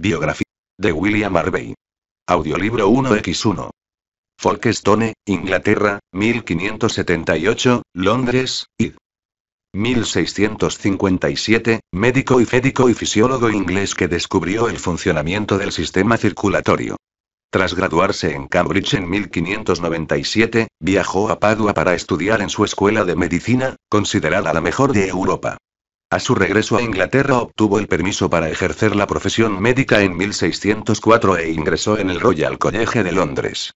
Biografía. De William Harvey. Audiolibro 1x1. Folkestone, Inglaterra, 1578, Londres, id. 1657, médico y fédico y fisiólogo inglés que descubrió el funcionamiento del sistema circulatorio. Tras graduarse en Cambridge en 1597, viajó a Padua para estudiar en su escuela de medicina, considerada la mejor de Europa. A su regreso a Inglaterra obtuvo el permiso para ejercer la profesión médica en 1604 e ingresó en el Royal College de Londres.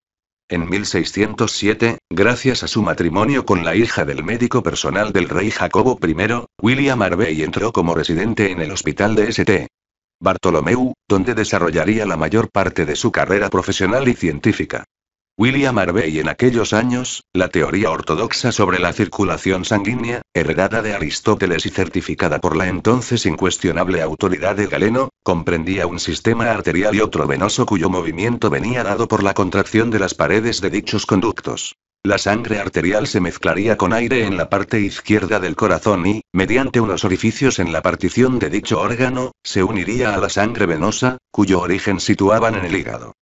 En 1607, gracias a su matrimonio con la hija del médico personal del rey Jacobo I, William Harvey entró como residente en el hospital de St. Bartolomeu, donde desarrollaría la mayor parte de su carrera profesional y científica. William Harvey en aquellos años, la teoría ortodoxa sobre la circulación sanguínea, heredada de Aristóteles y certificada por la entonces incuestionable autoridad de Galeno, comprendía un sistema arterial y otro venoso cuyo movimiento venía dado por la contracción de las paredes de dichos conductos. La sangre arterial se mezclaría con aire en la parte izquierda del corazón y, mediante unos orificios en la partición de dicho órgano, se uniría a la sangre venosa, cuyo origen situaban en el hígado.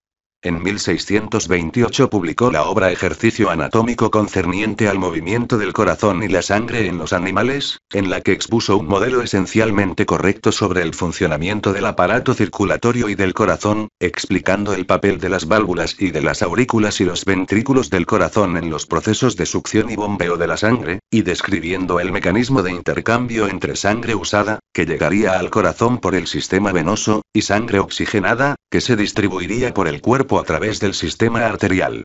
En 1628 publicó la obra Ejercicio anatómico concerniente al movimiento del corazón y la sangre en los animales, en la que expuso un modelo esencialmente correcto sobre el funcionamiento del aparato circulatorio y del corazón, explicando el papel de las válvulas y de las aurículas y los ventrículos del corazón en los procesos de succión y bombeo de la sangre, y describiendo el mecanismo de intercambio entre sangre usada, que llegaría al corazón por el sistema venoso, y sangre oxigenada, que se distribuiría por el cuerpo a través del sistema arterial.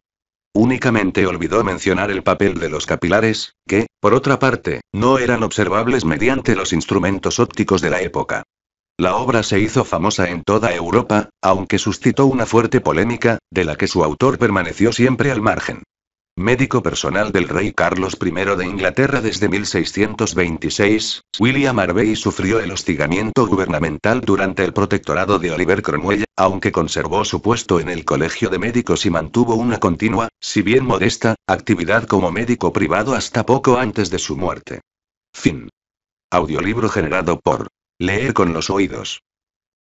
Únicamente olvidó mencionar el papel de los capilares, que, por otra parte, no eran observables mediante los instrumentos ópticos de la época. La obra se hizo famosa en toda Europa, aunque suscitó una fuerte polémica, de la que su autor permaneció siempre al margen. Médico personal del rey Carlos I de Inglaterra desde 1626, William Harvey sufrió el hostigamiento gubernamental durante el protectorado de Oliver Cromwell, aunque conservó su puesto en el Colegio de Médicos y mantuvo una continua, si bien modesta, actividad como médico privado hasta poco antes de su muerte. Fin. Audiolibro generado por Leer con los oídos.